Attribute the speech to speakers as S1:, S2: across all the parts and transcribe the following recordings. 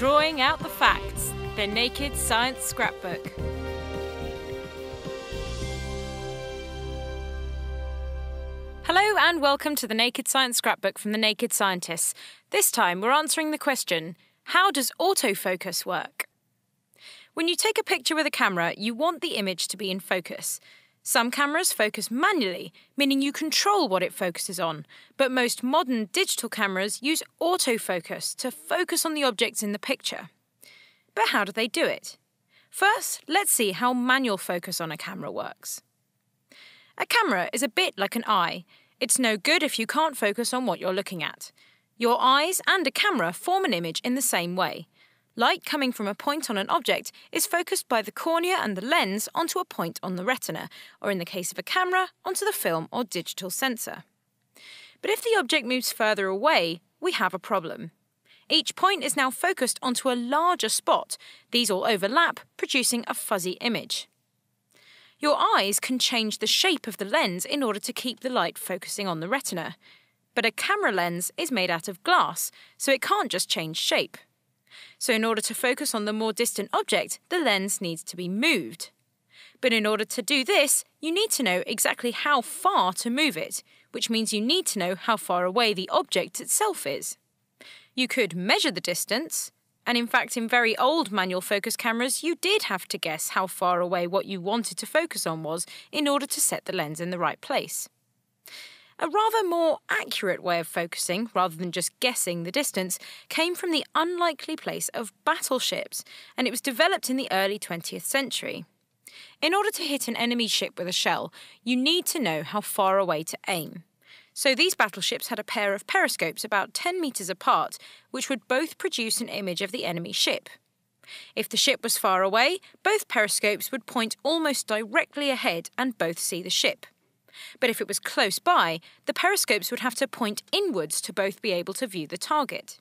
S1: Drawing out the facts, the Naked Science Scrapbook. Hello and welcome to the Naked Science Scrapbook from the Naked Scientists. This time we're answering the question How does autofocus work? When you take a picture with a camera, you want the image to be in focus. Some cameras focus manually, meaning you control what it focuses on, but most modern digital cameras use autofocus to focus on the objects in the picture. But how do they do it? First, let's see how manual focus on a camera works. A camera is a bit like an eye. It's no good if you can't focus on what you're looking at. Your eyes and a camera form an image in the same way. Light coming from a point on an object is focused by the cornea and the lens onto a point on the retina, or in the case of a camera, onto the film or digital sensor. But if the object moves further away, we have a problem. Each point is now focused onto a larger spot. These all overlap, producing a fuzzy image. Your eyes can change the shape of the lens in order to keep the light focusing on the retina. But a camera lens is made out of glass, so it can't just change shape. So, in order to focus on the more distant object, the lens needs to be moved. But in order to do this, you need to know exactly how far to move it, which means you need to know how far away the object itself is. You could measure the distance, and in fact, in very old manual focus cameras, you did have to guess how far away what you wanted to focus on was in order to set the lens in the right place. A rather more accurate way of focusing, rather than just guessing the distance, came from the unlikely place of battleships, and it was developed in the early 20th century. In order to hit an enemy ship with a shell, you need to know how far away to aim. So these battleships had a pair of periscopes about 10 metres apart, which would both produce an image of the enemy ship. If the ship was far away, both periscopes would point almost directly ahead and both see the ship. But if it was close by, the periscopes would have to point inwards to both be able to view the target.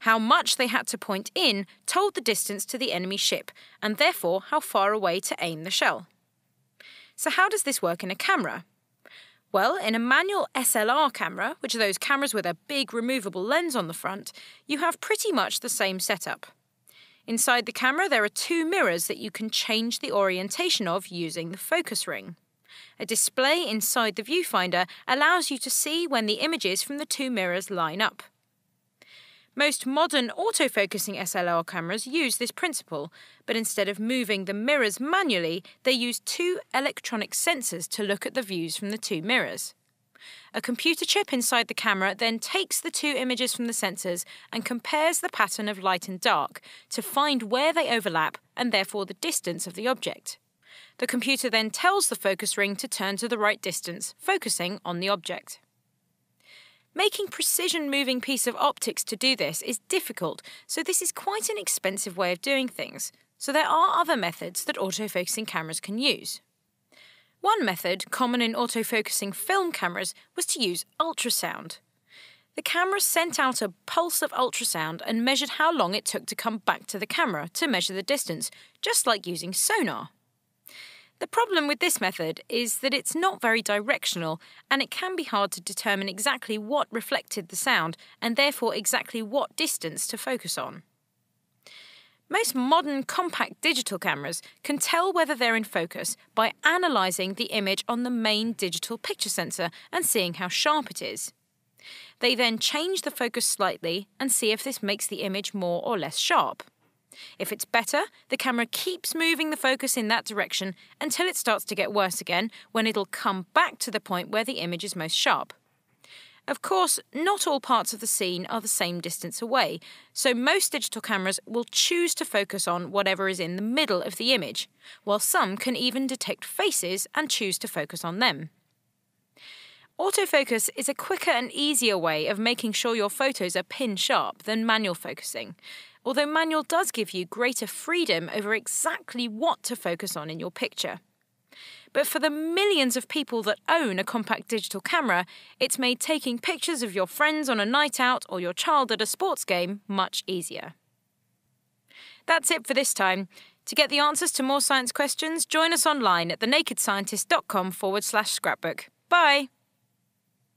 S1: How much they had to point in told the distance to the enemy ship, and therefore how far away to aim the shell. So, how does this work in a camera? Well, in a manual SLR camera, which are those cameras with a big removable lens on the front, you have pretty much the same setup. Inside the camera, there are two mirrors that you can change the orientation of using the focus ring. A display inside the viewfinder allows you to see when the images from the two mirrors line up. Most modern autofocusing SLR cameras use this principle, but instead of moving the mirrors manually, they use two electronic sensors to look at the views from the two mirrors. A computer chip inside the camera then takes the two images from the sensors and compares the pattern of light and dark to find where they overlap and therefore the distance of the object. The computer then tells the focus ring to turn to the right distance, focusing on the object. Making precision moving piece of optics to do this is difficult, so this is quite an expensive way of doing things. So there are other methods that autofocusing cameras can use. One method, common in autofocusing film cameras, was to use ultrasound. The camera sent out a pulse of ultrasound and measured how long it took to come back to the camera to measure the distance, just like using sonar. The problem with this method is that it's not very directional and it can be hard to determine exactly what reflected the sound and therefore exactly what distance to focus on. Most modern compact digital cameras can tell whether they're in focus by analysing the image on the main digital picture sensor and seeing how sharp it is. They then change the focus slightly and see if this makes the image more or less sharp. If it's better, the camera keeps moving the focus in that direction until it starts to get worse again, when it'll come back to the point where the image is most sharp. Of course, not all parts of the scene are the same distance away, so most digital cameras will choose to focus on whatever is in the middle of the image, while some can even detect faces and choose to focus on them. Autofocus is a quicker and easier way of making sure your photos are pin sharp than manual focusing, although manual does give you greater freedom over exactly what to focus on in your picture. But for the millions of people that own a compact digital camera, it's made taking pictures of your friends on a night out or your child at a sports game much easier. That's it for this time. To get the answers to more science questions, join us online at thenakedscientists.com forward slash scrapbook. Bye!